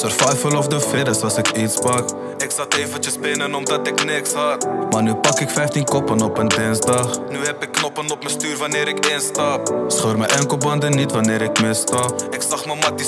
Survival of the fittest als ik iets pak. Ik zat eventjes binnen omdat ik niks had. Maar nu pak ik 15 koppen op een dinsdag. Nu heb ik knoppen op mijn stuur wanneer ik instap. Scheur mijn enkelbanden niet wanneer ik misstap. Ik zag mijn mat die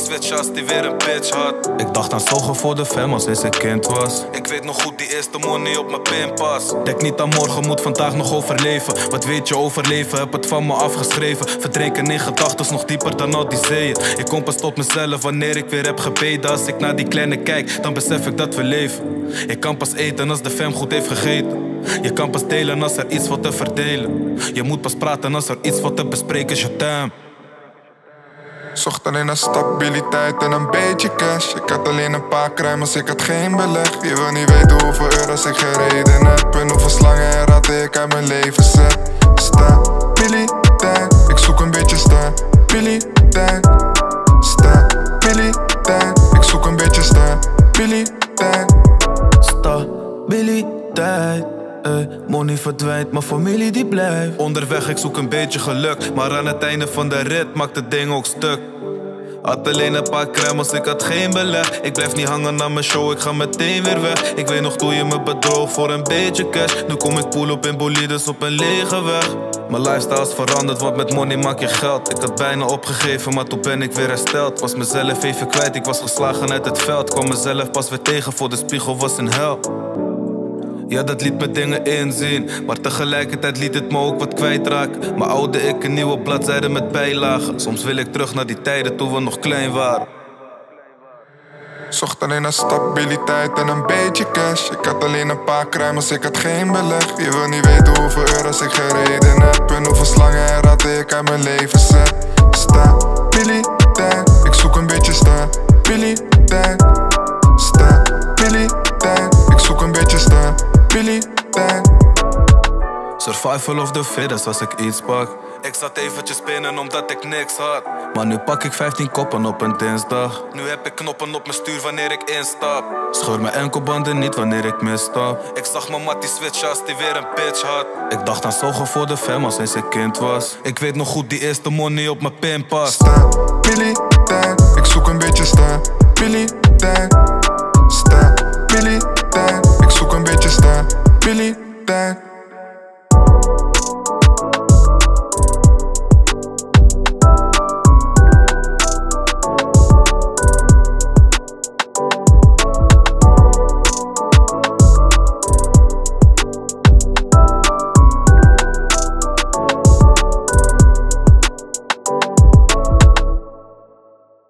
die weer een bitch had. Ik dacht aan zorgen voor de fam als ik kind was. Ik weet nog goed die eerste money op mijn pinpas. Denk niet aan morgen, moet vandaag nog overleven. Wat weet je over leven, heb het van me afgeschreven. Verdrinken in gedachten nog dieper dan al die zeeën. Ik kom pas tot mezelf wanneer ik weer heb gebeden. Naar die kleine kijk, dan besef ik dat we leven. Ik kan pas eten als de fam goed heeft gegeten. Je kan pas delen als er iets wat te verdelen. Je moet pas praten als er iets wat te bespreken is. Je time. Zocht alleen naar stabiliteit en een beetje cash. Ik had alleen een paar kruimels, ik had geen beleg. Je wil niet weten hoeveel euro's ik gereden heb. En hoeveel slangen en ratten ik uit mijn leven zet. Stabiliteit, stabiliteit. Stabiliteit. Ey, money verdwijnt, maar familie die blijft. Onderweg, ik zoek een beetje geluk. Maar aan het einde van de rit maakt het ding ook stuk. Had alleen een paar kremmels, ik had geen beleg. Ik blijf niet hangen aan mijn show, ik ga meteen weer weg. Ik weet nog toen je me bedroog voor een beetje cash. Nu kom ik pool op in bolides op een lege weg. Mijn lifestyle is veranderd, want met money maak je geld. Ik had bijna opgegeven, maar toen ben ik weer hersteld. Was mezelf even kwijt, ik was geslagen uit het veld. Kwam mezelf pas weer tegen voor de spiegel, was een hel. Ja, dat liet me dingen inzien, maar tegelijkertijd liet het me ook wat kwijtraken. Mijn oude ik een nieuwe bladzijde met bijlagen. Soms wil ik terug naar die tijden toen we nog klein waren. Zocht alleen naar stabiliteit en een beetje cash. Ik had alleen een paar kruimels, ik had geen beleg. Je wil niet weten hoeveel euro's ik gereden heb. En hoeveel slangen en ratten ik uit mijn leven zet. Survival of the fittest als ik iets pak. Ik zat eventjes binnen omdat ik niks had. Maar nu pak ik 15 koppen op een dinsdag. Nu heb ik knoppen op mijn stuur wanneer ik instap. Scheur mijn enkelbanden niet wanneer ik misstap. Ik zag mijn mat die switchen als die weer een bitch had. Ik dacht aan zorgen voor de fam als sinds ik kind was. Ik weet nog goed die eerste money op mijn pinpas. Stabiliteit, ik zoek een beetje stabiliteit. Stabiliteit, ik zoek een beetje stabiliteit.